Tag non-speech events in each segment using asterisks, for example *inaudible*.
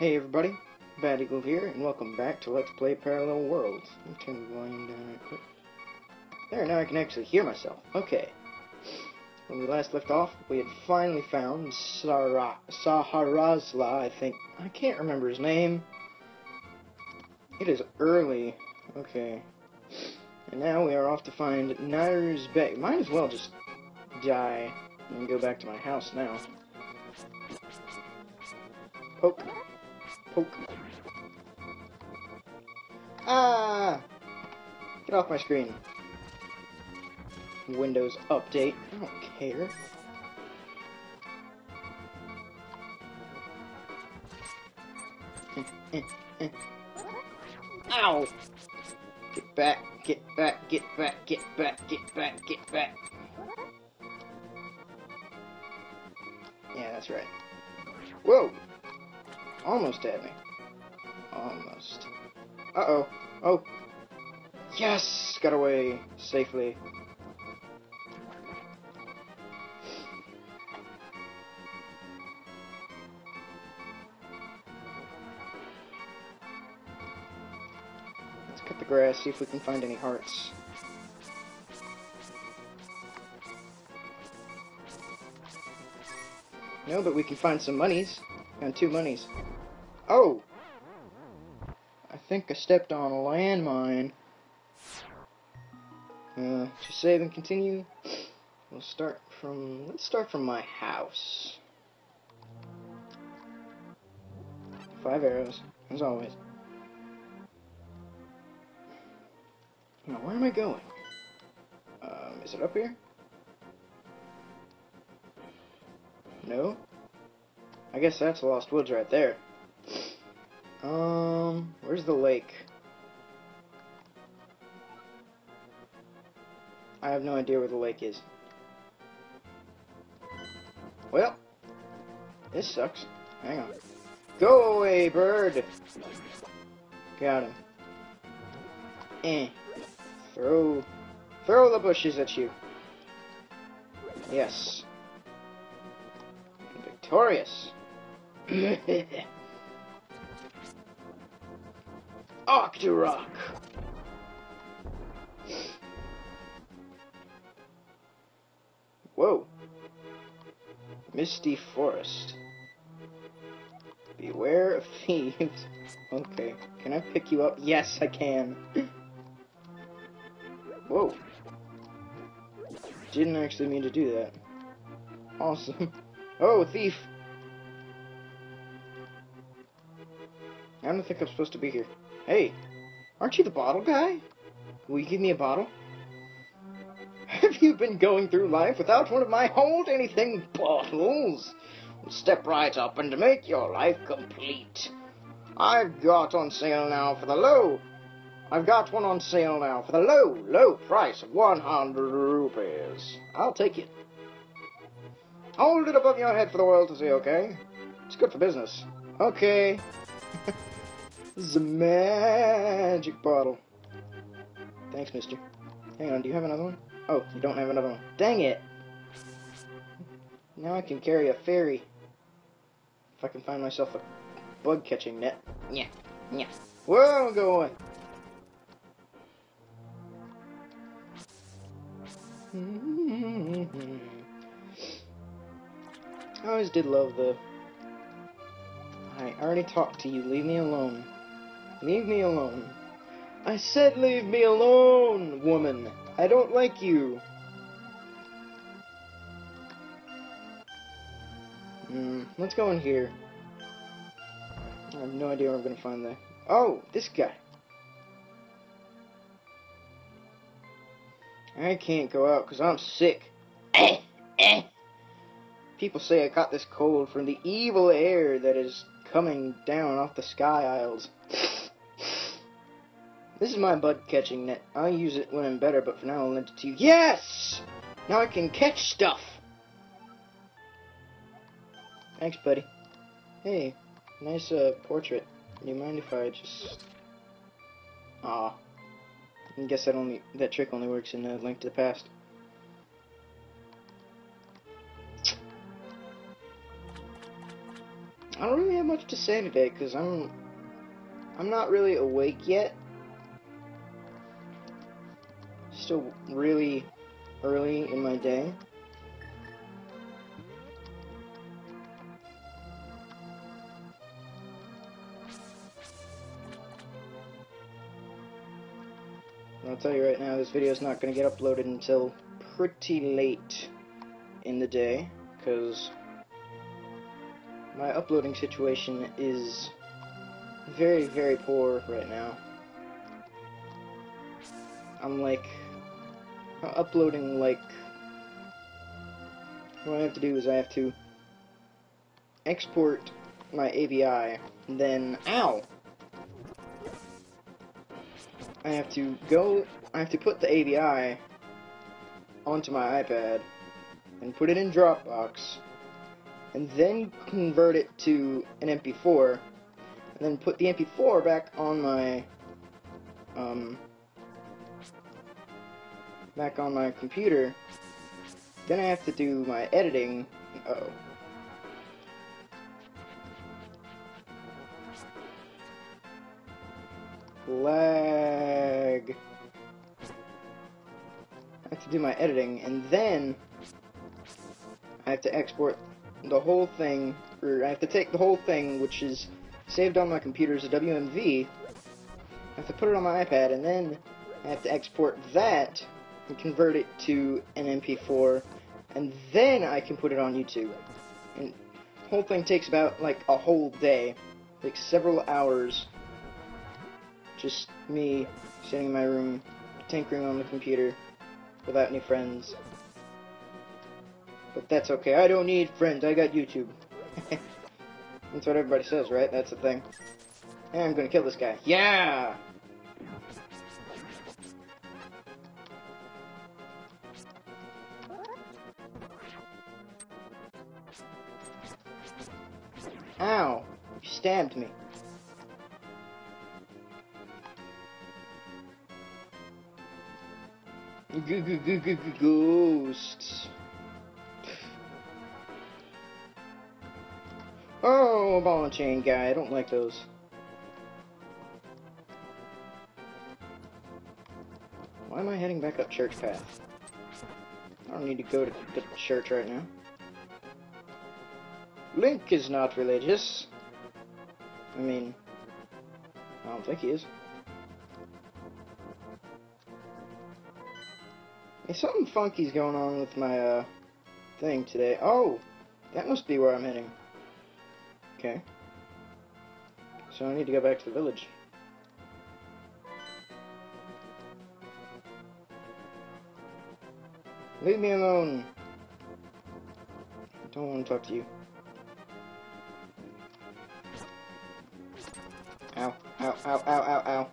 Hey everybody, BatEagle here, and welcome back to Let's Play Parallel Worlds. Let me turn the volume down right quick. There, now I can actually hear myself. Okay. When we last left off, we had finally found Sara Saharazla, I think. I can't remember his name. It is early. Okay. And now we are off to find Nair's Bay. Might as well just die and go back to my house now. Poke. Ah! Get off my screen. Windows update. I don't care. *laughs* Ow! Get back, get back, get back, get back, get back, get back. Yeah, that's right. Whoa! Almost at me. Almost. Uh-oh. Oh. Yes! Got away safely. Let's cut the grass, see if we can find any hearts. No, but we can find some monies. Found two monies. Oh! I think I stepped on a landmine. Uh, to save and continue, we'll start from, let's start from my house. Five arrows, as always. Now, where am I going? Um, is it up here? No? I guess that's Lost Woods right there. Um, where's the lake? I have no idea where the lake is. Well, this sucks. Hang on. Go away, bird! Got him. Eh. Throw... Throw the bushes at you. Yes. Victorious. *laughs* Octorok! Whoa. Misty Forest. Beware of thieves. *laughs* Okay. Can I pick you up? Yes, I can. *gasps* Whoa. Didn't actually mean to do that. Awesome. *laughs* Oh, thief! I don't think I'm supposed to be here. Hey, aren't you the bottle guy? Will you give me a bottle? *laughs* Have you been going through life without one of my hold anything bottles? Step right up and make your life complete. I've got on sale now for the low. I've got one on sale now for the low, low price of 100 rupees. I'll take it. Hold it above your head for the world to see, okay? It's good for business. Okay. *laughs* this is a magic bottle. Thanks, mister. Hang on, do you have another one? Oh, you don't have another one. Dang it! Now I can carry a fairy. If I can find myself a bug-catching net. Yeah, yeah. Whoa, go away. I always did love the... I already talked to you. Leave me alone. Leave me alone. I said leave me alone, woman. I don't like you. Hmm, let's go in here. I have no idea where I'm to find that. Oh, this guy. I can't go out because I'm sick. *coughs* People say I got this cold from the evil air that is coming down off the sky isles. This is my bud catching net. I'll use it when I'm better, but for now I'll lend it to you. Yes! Now I can catch stuff! Thanks, buddy. Hey, nice uh, portrait. Do you mind if I just... Aw. I guess that only that trick only works in uh, Link to the Past. I don't really have much to say today because I'm I'm not really awake yet. Still really early in my day. I'll tell you right now, this video is not going to get uploaded until pretty late in the day, because my uploading situation is very, very poor right now. I'm like, uploading like, what I have to do is I have to export my AVI, then, ow! I have to go, I have to put the AVI onto my iPad and put it in Dropbox and then convert it to an MP4 and then put the MP4 back on my um, back on my computer then I have to do my editing. Uh oh lag. I have to do my editing, and then I have to export the whole thing, or I have to take the whole thing, which is saved on my computer as a WMV, I have to put it on my iPad, and then I have to export that and convert it to an MP4, and then I can put it on YouTube. And the whole thing takes about, like, a whole day, like several hours just me sitting in my room, tinkering on the computer, without any friends. But that's okay, I don't need friends, I got YouTube. *laughs* that's what everybody says, right? That's the thing. And I'm gonna kill this guy. Yeah! Ow! You stabbed me. Ghosts. Oh, ball and chain guy. I don't like those. Why am I heading back up church path? I don't need to go to the church right now. Link is not religious. I mean, I don't think he is. Hey, something funky's going on with my, uh, thing today. Oh! That must be where I'm heading. Okay. So I need to go back to the village. Leave me alone! I don't want to talk to you. Ow, ow, ow, ow, ow, ow.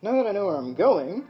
Now that I know where I'm going,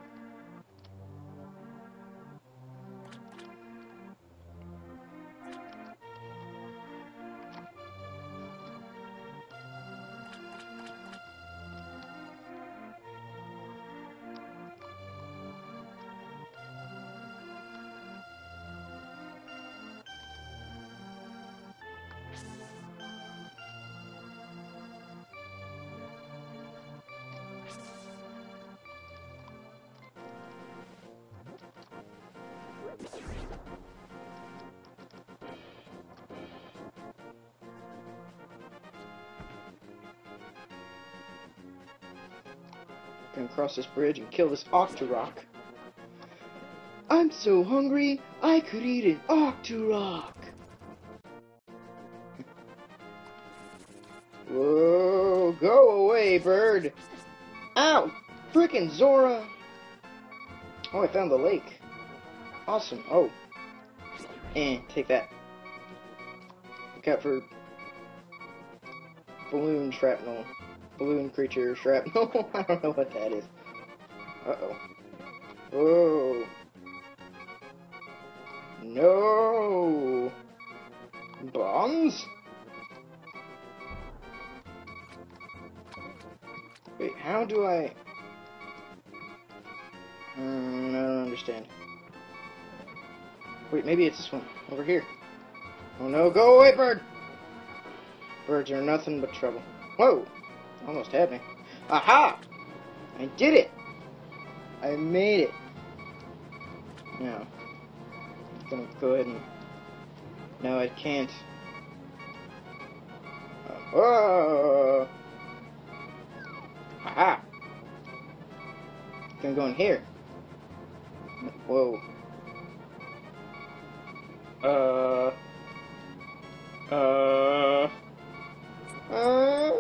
Gonna cross this bridge and kill this Octorok. I'm so hungry, I could eat an Octorok! *laughs* Whoa, go away, bird! Ow! Frickin' Zora! Oh, I found the lake. Awesome. Oh. Eh, take that. Look out for balloon shrapnel balloon creature shrapnel. *laughs* I don't know what that is. Uh-oh. Oh. No. Bombs? Wait, how do I... I don't understand. Wait, maybe it's this one. Over here. Oh no, go away, bird! Birds are nothing but trouble. Whoa! Almost had me. Aha! I did it! I made it. Now, I'm gonna go ahead and... No, I can't. Oh! Aha! Gonna go in here. Whoa. Uh. Uh. Uh.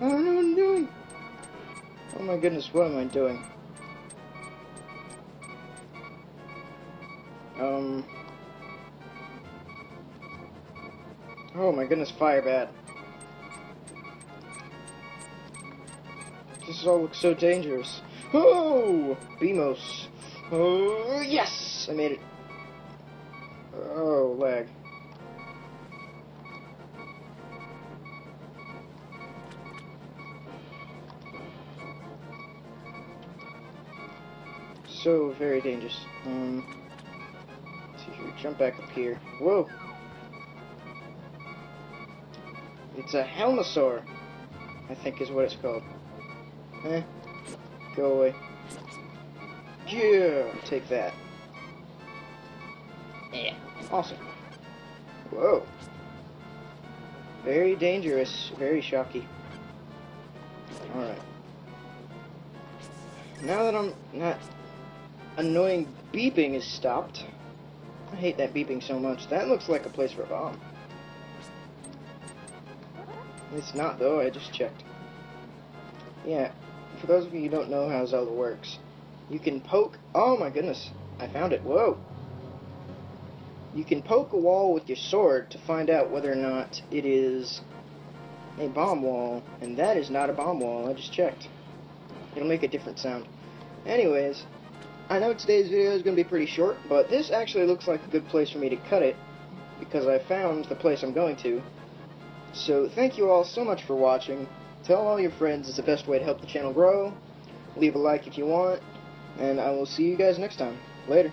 I don't know what I'm doing. Oh my goodness, what am I doing? Um. Oh my goodness, fire bad. This all looks so dangerous. Oh! Beamos. Oh, yes! I made it. Oh, lag. So very dangerous. Um, let's see here. Jump back up here. Whoa! It's a Helmasaur, I think is what it's called. Eh, go away. Yeah, take that. Yeah, awesome. Whoa. Very dangerous, very shocky. Alright. Now that I'm not annoying beeping is stopped. I hate that beeping so much. That looks like a place for a bomb. It's not though, I just checked. Yeah, for those of you who don't know how Zelda works, you can poke... Oh my goodness, I found it. Whoa. You can poke a wall with your sword to find out whether or not it is a bomb wall, and that is not a bomb wall, I just checked. It'll make a different sound. Anyways, I know today's video is going to be pretty short, but this actually looks like a good place for me to cut it, because I found the place I'm going to. So thank you all so much for watching. Tell all your friends it's the best way to help the channel grow. Leave a like if you want, and I will see you guys next time. Later.